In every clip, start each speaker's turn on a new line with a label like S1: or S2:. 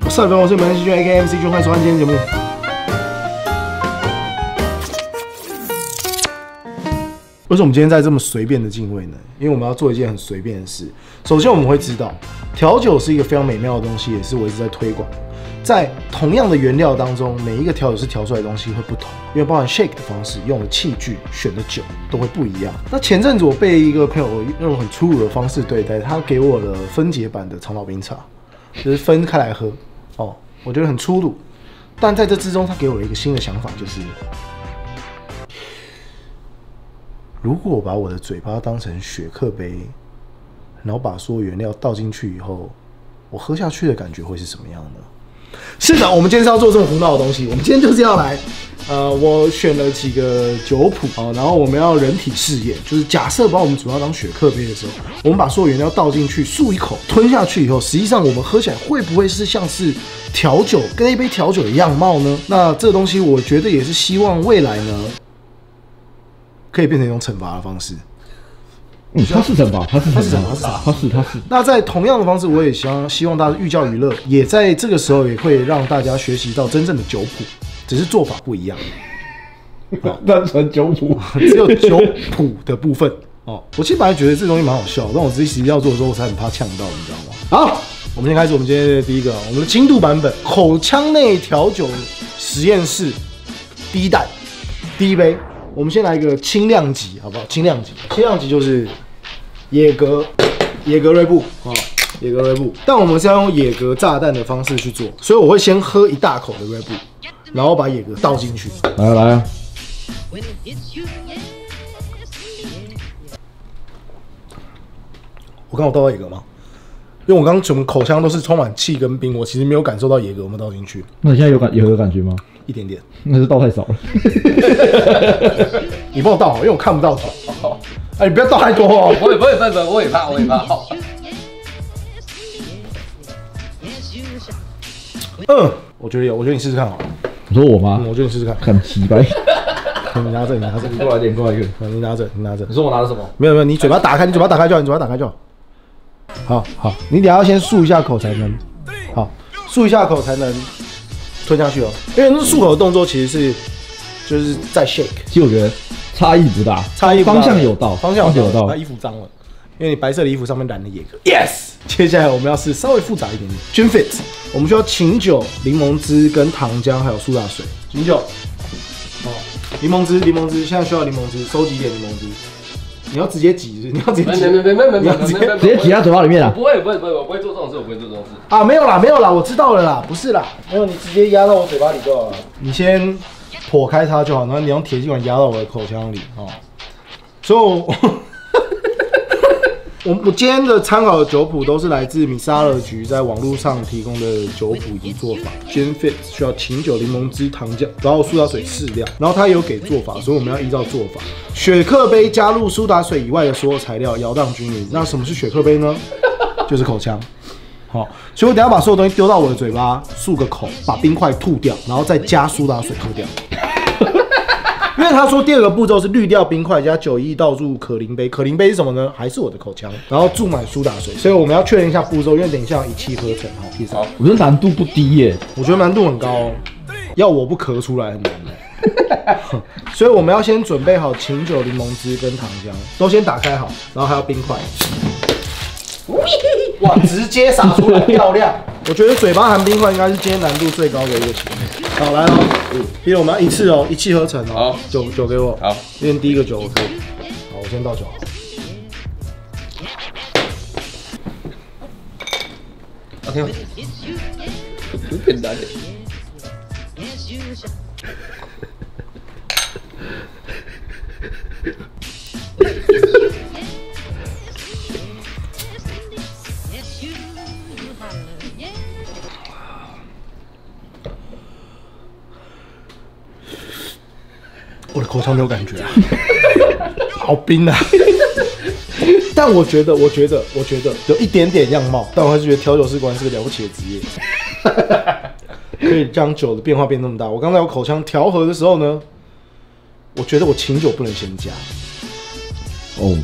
S1: 我是朋友，我是门西君 A K M C 君，欢迎收看今天节目。为什么我们今天在这么随便的敬畏呢？因为我们要做一件很随便的事。首先，我们会知道调酒是一个非常美妙的东西，也是我一直在推广。在同样的原料当中，每一个调酒师调出来的东西会不同，因为包含 shake 的方式、用的器具、选的酒都会不一样。那前阵子我被一个朋友用很粗鲁的方式对待，他给我了分解版的长岛冰茶，就是分开来喝。哦，我觉得很粗鲁，但在这之中，他给我了一个新的想法，就是如果我把我的嘴巴当成雪克杯，然后把所有原料倒进去以后，我喝下去的感觉会是什么样的？是的，我们今天是要做这么胡闹的东西。我们今天就是要来，呃，我选了几个酒谱啊，然后我们要人体试验，就是假设把我们主要当雪克杯的时候，我们把所有原料倒进去，漱一口，吞下去以后，实际上我们喝起来会不会是像是调酒，跟一杯调酒的样貌呢？那这个东西，我觉得也是希望未来呢，可以变成一种惩罚的方式。
S2: 嗯，他是惩罚，他是
S1: 他是惩罚
S2: 他是他是。
S1: 那在同样的方式，我也希望希望大家寓教于乐，也在这个时候也会让大家学习到真正的酒谱，只是做法不一样。
S2: 单纯酒谱，
S1: 只有酒谱的部分哦。我其实本来觉得这东西蛮好笑，但我自己实际要做的时候，我才很怕呛到，你知道吗？好，我们先开始，我们今天的第一个，我们的轻度版本口腔内调酒实验室第一弹第一杯，我们先来一个轻量级，好不好？轻量级，轻量级就是野格野格瑞布啊，野格瑞布。但我们是要用野格炸弹的方式去做，所以我会先喝一大口的瑞布，然后把野格倒进去。
S2: 来啊来啊，
S1: 我刚我倒到野格吗？因为我刚刚整个口腔都是充满气跟冰，我其实没有感受到野格有没有倒进去，
S2: 那你现在有感有有感觉吗？
S1: 一点点。
S2: 那是倒太少了。
S1: 你帮我倒好，因为我看不到头。哎，你不要倒太多哦。
S3: 我也不会笨笨，我也怕，我也怕。
S1: 嗯，我觉得有，我觉得你试试看好了。
S2: 你说我吗
S1: 嗯，？我觉得你试试看。
S2: 很奇怪。
S1: 你拿着，你拿着，
S2: 你过来点，过来一个。
S1: 你拿着，你拿着
S3: 你。说我拿的什么？
S1: 没有没有，你嘴巴打开，你嘴巴打开就好，你嘴巴打开就好。好好，你得要先漱一下口才能，好，漱一下口才能吞下去哦。因为那漱口的动作其实是就是在 shake，
S2: 其实我觉得差异不大，
S1: 差异
S2: 方向有到，
S1: 方向
S2: 有到
S1: 他。衣服脏了，因为你白色的衣服上面染了野格。Yes，接下来我们要试稍微复杂一点点 g i n fit，我们需要琴酒、柠檬汁跟糖浆，还有苏打水。琴酒，哦，柠檬汁，柠檬汁，现在需要柠檬汁，收集一点柠檬汁。你要直接挤你要直接挤。
S3: 没没没没没没直接
S2: 直接挤到嘴巴里面了
S3: 不会不会不会我不会做这种事我不会做这种事。
S1: 啊没有啦没有啦我知道了啦不是啦没有你直接压到我嘴巴里就好了。你先破开它就好然后你用铁吸管压到我的口腔里啊就我，我今天的参考的酒谱都是来自米沙勒局在网络上提供的酒谱以及做法。Gin Fit 需要琴酒、柠檬汁、糖浆，然后苏打水适量，然后它有给做法，所以我们要依照做法。雪克杯加入苏打水以外的所有材料，摇荡均匀。那什么是雪克杯呢？就是口腔。好，所以我等下把所有东西丢到我的嘴巴，漱个口，把冰块吐掉，然后再加苏打水喝掉。因为他说第二个步骤是滤掉冰块加酒液倒入可林杯，可林杯是什么呢？还是我的口腔，然后注满苏打水。所以我们要确认一下步骤，因为等一下要一气呵成。好，第三，
S2: 我觉得难度不低耶。
S1: 我觉得难度很高哦，要我不咳出来很难的。所以我们要先准备好琴酒、柠檬汁跟糖浆，都先打开好，然后还有冰块。哇，直接洒出来，漂亮！我觉得嘴巴含冰块应该是今天难度最高的一个题目。好，来哦，因为我们要一次哦，一气呵成哦。
S3: 好
S1: 酒酒给我。
S3: 好，
S1: 今天第一个酒我可以。好，我先倒酒。
S3: OK，很简单的。
S1: 我的口腔没有感觉啊，好冰啊！但我觉得，我觉得，我觉得有一点点样貌，但我还是觉得调酒师果然是个了不起的职业，可以将酒的变化变那么大。我刚才有口腔调和的时候呢，我觉得我琴酒不能先加，
S2: 哦，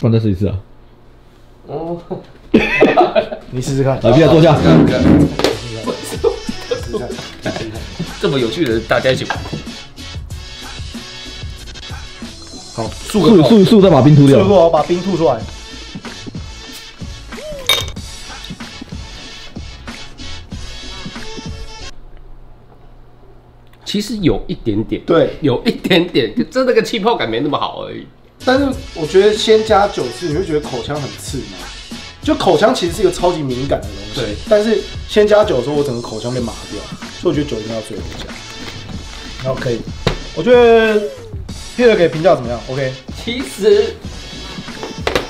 S2: 不然再试一次啊。
S3: 哦，
S1: 你试试看。
S2: 来，皮亚坐下。
S3: 看看，这么有趣的，大家一起玩。
S1: 好，漱个口，
S2: 速速速，再把冰吐掉。
S1: 漱个口，把冰吐出来。
S3: 其实有一点点，
S1: 对
S3: 有一点点，就真的个气泡感没那么好而已。
S1: 但是我觉得先加酒是你会觉得口腔很刺嘛，就口腔其实是一个超级敏感的东西。
S3: 对
S1: 但是先加酒的时候，我整个口腔被麻掉，所以我觉得酒一定要最后加。然后可以，我觉得 Peter 给评价怎么样？OK，
S3: 其实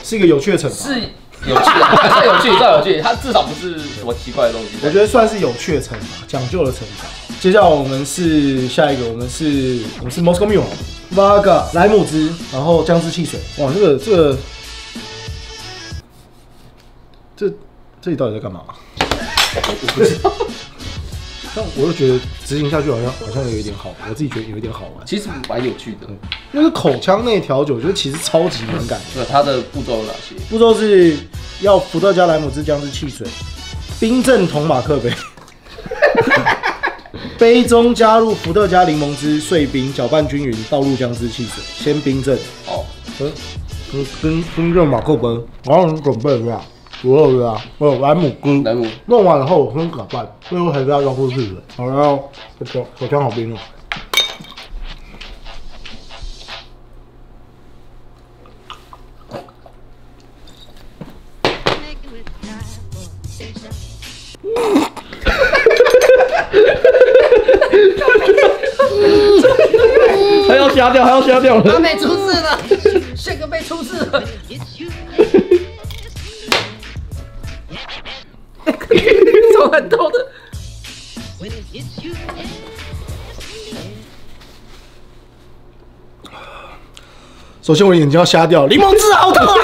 S1: 是一个有趣的惩罚。
S3: 是有趣的，算有趣，算有趣。它至少不是什么奇怪的东西。
S1: 我觉得算是有趣的惩罚，讲究的惩罚。接下来我们是下一个，我们是我们是 Moscow Mule Vaga 莱姆汁，然后姜汁汽水。哇，这个这个这这里到底在干嘛？但我又觉得执行下去好像好像有一点好，我自己觉得有一点好玩。
S3: 其实蛮有趣的。
S1: 因为口腔内调酒，我觉得其实超级敏感的。
S3: 那它的步骤有哪些？
S1: 步骤是要伏特加莱姆汁姜汁汽水，冰镇铜马克杯，杯中加入伏特加柠檬汁碎冰，搅拌均匀，倒入姜汁汽水，先冰镇。
S3: 哦，
S1: 嗯，冰冰冰镇马克杯，然后你准备怎么样？猪肉对啊，我有莱姆汁，
S3: 莱姆
S1: 弄完以后我先搅拌，最后还是要用护汽水。好，然后口腔口腔好冰哦。
S2: 还要瞎掉，还要瞎掉了。
S3: 被出事了，帅哥被出事了。
S1: 首先我眼睛要瞎掉，柠檬汁好痛 啊！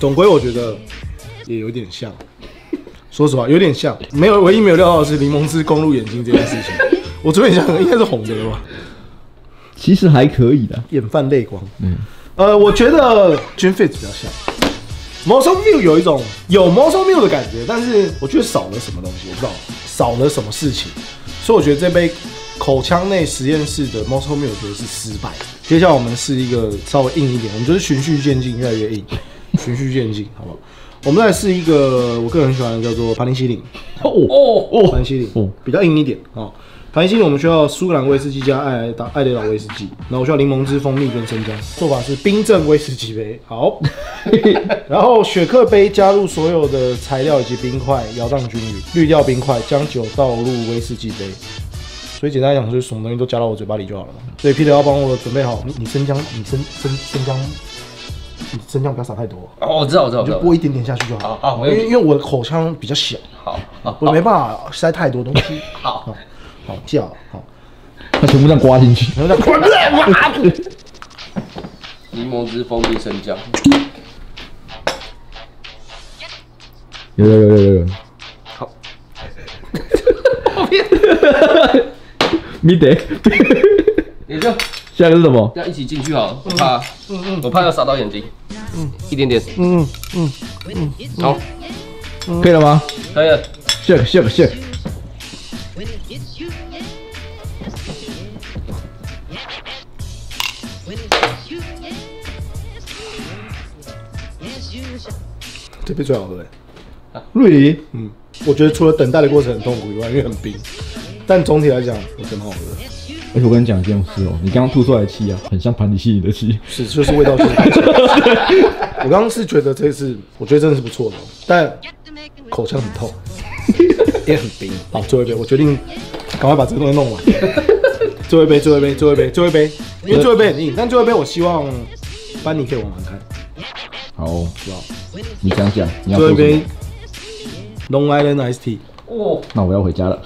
S1: 总归我觉得也有点像，说实话有点像。没有，唯一没有料到的是柠檬汁攻入眼睛这件事情。我昨天想应该是红的了吧，
S2: 其实还可以的。
S1: 眼泛泪光。嗯，呃，我觉得 Gin Fizz 比较像 m o s o View 有一种有 m o s o View 的感觉，但是我觉得少了什么东西，我不知道少了什么事情，所以我觉得这杯口腔内实验室的 m o s o View 我觉得是失败的。接下来我们是一个稍微硬一点，我们就是循序渐进，越来越硬，循序渐进，好不好？我们再是一个我个人很喜欢的叫做盘尼西林，
S2: 哦
S3: 哦
S2: 哦
S1: 盘尼西林
S2: 哦
S1: 比较硬一点哦。盘尼西林我们需要苏格兰威士忌加艾莱达艾雷岛威士忌，然后我需要柠檬汁、蜂蜜跟生姜。做法是冰镇威士忌杯，好，然后雪克杯加入所有的材料以及冰块，摇荡均匀，滤掉冰块，将酒倒入威士忌杯。所以简单来讲，就是什么东西都加到我嘴巴里就好了嘛。所以 Peter 要帮我准备好，你你生姜，你生生生姜，你生姜不要撒太多，
S3: 哦，我知道，我知道，
S1: 就。拨一点点下去就好。
S3: 好好没问题
S1: 因为因为我的口腔比较小，
S3: 好，
S1: 我没办法塞太多东西。
S3: 好，
S1: 好，叫好，
S2: 它全部这样刮进去。
S1: 然后再
S3: 柠檬汁、蜂蜜、生姜。
S2: 有有有有有有。
S3: 好。
S2: 没得。
S3: 也就
S2: 下一个是什么？
S3: 要一起进去好了，我怕，我怕要洒到眼睛。嗯，一点点。
S1: 嗯嗯，
S3: 好，
S2: 可以了吗
S3: 可以了。
S2: ？shake shake shake。
S1: 这杯最好喝哎。
S2: 瑞梨，
S1: 嗯，我觉得除了等待的过程很痛苦以外，因为很冰，但总体来讲，我觉得蛮好喝。
S2: 而且我跟你讲一件事哦，你刚刚吐出来的气啊，很像盘尼西林的气。
S1: 是，就是味道就是。我刚刚是觉得这次，我觉得真的是不错的，但口腔很痛，也很冰。好，最后一杯，我决定赶快把这个东西弄完。最后一杯，最后一杯，最后一杯，最后一杯，因为最后一杯很硬，但最后一杯我希望班尼可以玩玩看，
S2: 好？你讲讲，你要
S1: 最后一杯
S2: 做什么
S1: ？Long Island Ice Tea。
S3: 哦，
S2: 那我要回家了。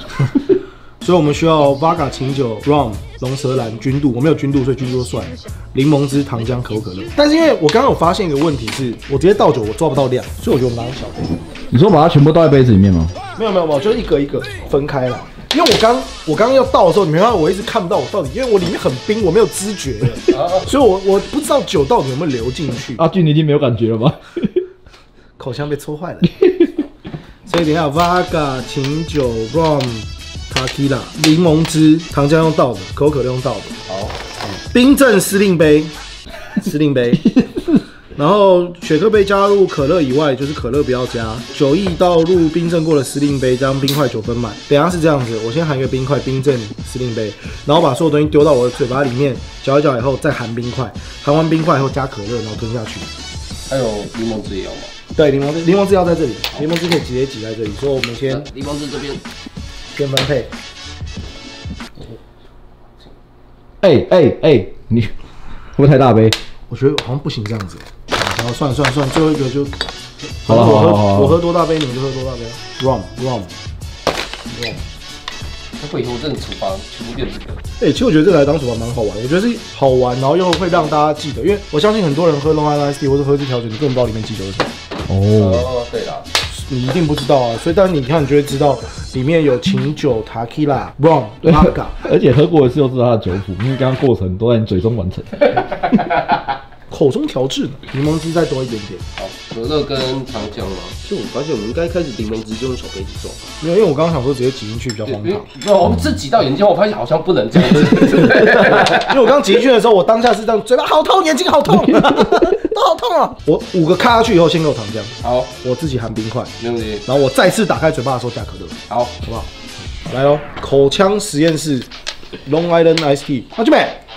S1: 所以我们需要 Vaga 清酒、Rum、龙舌兰、君度，我没有君度，所以君度就算了。柠檬汁、糖浆、可口可乐。但是因为我刚刚有发现一个问题是，我直接倒酒我抓不到量，所以我觉得我们拿个小杯。
S2: 你说把它全部倒在杯子里面吗？
S1: 没有没有没有，就是一个一个分开来。因为我刚我刚刚要倒的时候，你没看到我一直看不到我到底，因为我里面很冰，我没有知觉，所以我我不知道酒到底有没有流进去。
S2: 阿俊，你已经没有感觉了吗？
S1: 口腔被戳坏了。所以等一下，Vaga 琴酒 Rum Tequila 柠檬汁糖浆用倒的，可口可乐用倒的。
S3: 好，
S1: 冰镇司令杯，司令杯。然后雪克杯加入可乐以外，就是可乐不要加。酒意倒入冰镇过的司令杯，将冰块九分满。等一下是这样子，我先含一个冰块，冰镇司令杯，然后把所有东西丢到我的嘴巴里面，搅一搅以后再含冰块，含完冰块以后加可乐，然后吞下去。
S3: 还有柠檬汁也有吗？
S1: 对，柠檬汁，柠檬汁要在这里，柠檬汁可以直接挤在这里，所以我们先
S3: 那柠檬汁这边，
S1: 先分配。
S2: 哎哎哎，你会不会太大杯？
S1: 我觉得好像不行这样子。然后算了算了算了，最后一个就，
S2: 好了
S1: 我喝我喝多大杯，你们就喝多大杯。Rum rum rum。
S3: 那会以后真的处罚全部变这个。
S1: 哎、其实我觉得这个来当主玩蛮好玩的，我觉得是好玩，然后又会让大家记得，因为我相信很多人喝 Long Island Ice Tea 或者喝这条酒，你根本不知道里面记酒是什么，
S2: 哦，
S3: 哦，对啦，
S1: 你一定不知道啊。所以，但是你看，你就会知道里面有琴酒、Tequila、Rum、
S2: 对
S1: Vodka。
S2: 而且喝过一次就知道它的酒谱，因为刚刚过程都在你嘴中完成。
S1: 口中调制的，柠檬汁再多一点点。
S3: 好，可乐跟糖浆吗？
S4: 就我发现我们应该开始柠檬汁就用小杯子装，
S1: 没有，因为我刚刚想说直接挤进去比较荒
S3: 因为
S1: 唐。
S3: 没有，我们是挤到眼睛后，我发现好像不能这样子。
S1: 因为我刚刚挤进去的时候，我当下是这样，嘴巴好痛，眼睛好痛，都好痛啊！我五个卡下去以后，先给我糖浆，
S3: 好，
S1: 我自己含冰块，
S3: 没问题。
S1: 然后我再次打开嘴巴的时候加可乐，
S3: 好，
S1: 好不好？来喽，口腔实验室，Long Island Ice Tea，好姐妹。嗯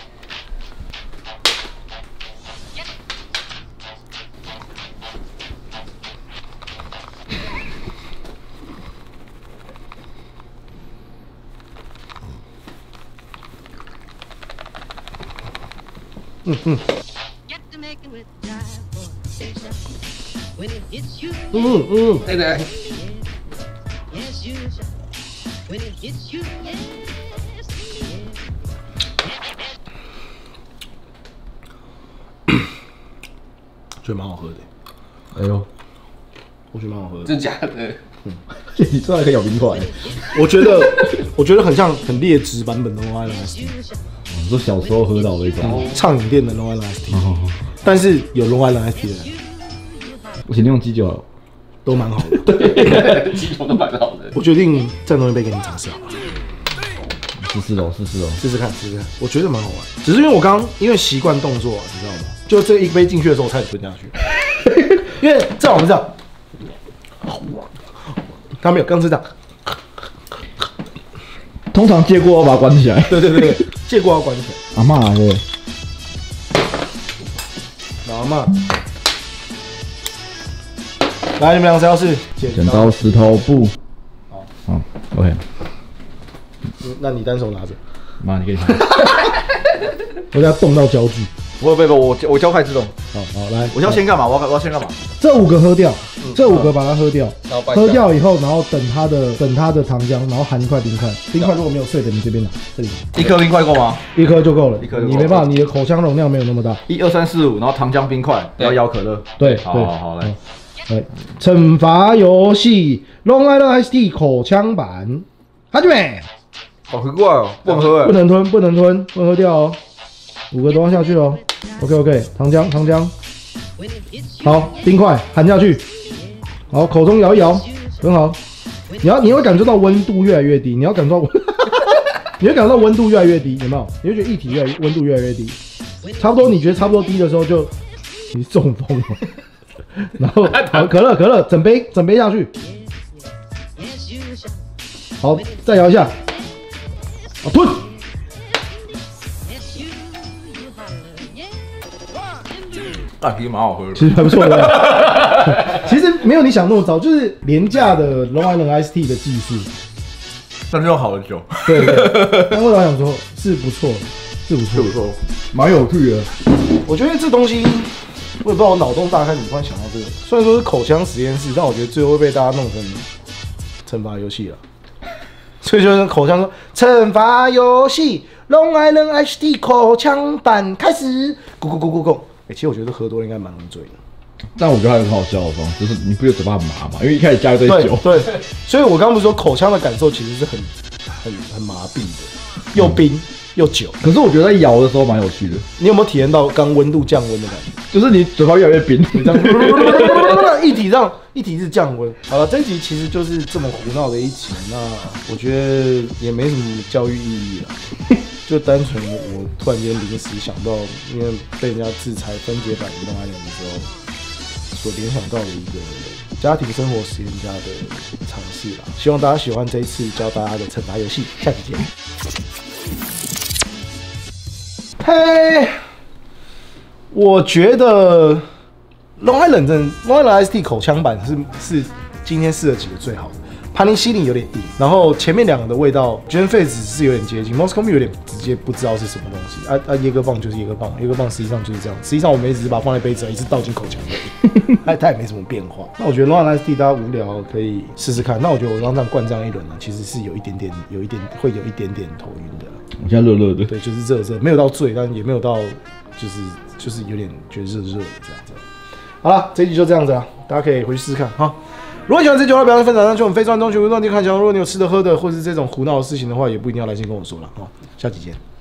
S5: hits you, yes, yes.
S1: 觉得蛮好喝的，
S2: 哎呦，
S1: 我觉得蛮好喝的。
S3: 真假的？
S2: 你这还可以咬冰块？
S1: 我觉得，我觉得很像很劣质版本的 Long
S2: 说小时候喝到的一种，
S1: 畅饮店的 Long Island Ice Tea，
S2: 好好好，
S1: 但是有 Long Island Ice Tea 的
S2: 我请你用鸡酒，
S1: 都蛮好的。
S3: 鸡酒都蛮好的。
S1: 我决定再弄一杯给你尝试好了，
S2: 试试哦，试试哦。
S1: 试试看，试试看，我觉得蛮好玩。只是因为我刚刚因为习惯动作、啊，你知道吗？就这一杯进去的时候，我差点吞下去，因为在我们这样，他没有，刚刚是这样，
S2: 通常借过要把它关起来。
S1: 对对对对，借过要关起来，
S2: 阿妈来
S1: 老阿妈。来，你们两个谁要试？剪
S2: 剪刀石头布。好，好，OK。
S1: 嗯那你单手拿着，
S2: 妈，你可以拿。
S1: 我要冻到焦距。
S4: 不不不，我我教快自动，
S1: 好好来，
S4: 我要先干嘛？我要我要先干嘛？
S6: 这五个喝掉，这五个把它喝掉，喝掉以后，然后等它的等它的糖浆，然后含一块冰块，冰块如果没有碎的，你这边拿，这里。
S4: 一颗冰块够吗？
S6: 一颗就够了，
S4: 一颗
S6: 你没办法，你的口腔容量没有那么大。
S4: 一二三四五，然后糖浆冰块，然后摇可乐。
S6: 对
S4: 好好好来，
S6: 来，惩罚游戏 Long Island Ice Tea 口腔版，哈弟们
S4: 好奇怪哦，不能喝哎。
S6: 不能吞，不能吞，不能喝掉哦，五个都要下去哦。OK OK，糖浆糖浆，好，冰块含下去，好，口中摇一摇，很好。你要你会感受到温度越来越低，你要感受到，你会感受到温度越来越低，有没有？你会觉得液体越来越温度越来越低，差不多你觉得差不多低的时候就你中风了。然后，可乐可乐，整杯整杯下去，好，再摇一下，好吞，
S4: 啊，其实蛮好喝的。
S6: 其实还不错的。其实没有你想那么糟，就是廉价的 Long Island Ice Tea 的技术。
S4: 但是用好的酒，
S6: 对对，但我想说，是不错，是不错是，
S4: 不错。
S6: 蛮有趣的。
S1: 我觉得这东西，我也不知道我脑洞大开，怎么突然想到这个。虽然说是口腔实验室，但我觉得最后会被大家弄成惩罚游戏了。所以就是口腔说惩罚游戏，Long Island HD 口腔版开始，咕咕咕咕咕。哎、其实我觉得喝多了应该蛮容易醉的。
S2: 但我觉得还有很好笑的方式，就是你不觉得嘴巴很麻嘛？因为一开始加一堆酒，
S1: 对对，所以我刚刚不是说口腔的感受其实是很很很麻痹的。又冰又久。
S2: 可是我觉得在摇的时候蛮有趣的，
S1: 你有没有体验到刚温度降温的感觉？
S2: 就是你嘴巴越来越冰。
S1: 这样一体让一体是降温。好了，这集其实就是这么胡闹的一集，那我觉得也没什么教育意义了，就单纯我突然间临时想到，因为被人家制裁分解版移动 i 的时候，所联想到的一个家庭生活实验家的尝试啦。希望大家喜欢这一次教大家的惩罚游戏，下期见。嘿，我觉得 Long Island 真 Long Island ST 口腔版是是今天试了几个最好的。盘尼西林有点硬，然后前面两个的味道 g e n f a z e 是有点接近 m o s c o w 有点直接不知道是什么东西。啊啊，椰哥棒就是椰哥棒，椰哥棒实际上就是这样。实际上我们也只是把它放在杯子里，一直倒进口腔里，它它也没什么变化。那我觉得 Long Island ST 大家无聊可以试试看。那我觉得我刚刚这样灌这样一轮呢，其实是有一点点有一点会有一点点头晕的。
S2: 我现在热热的，
S1: 对，就是热热，没有到醉，但也没有到就是就是有点觉得热热的这样子。好了，这一集就这样子啊，大家可以回去试试看哈。如果你喜欢这句话，不要忘记分享上去。我们非传中学不断地看墙。如果你有吃的喝的，或者是这种胡闹的事情的话，也不一定要来信跟我说了好。下期见。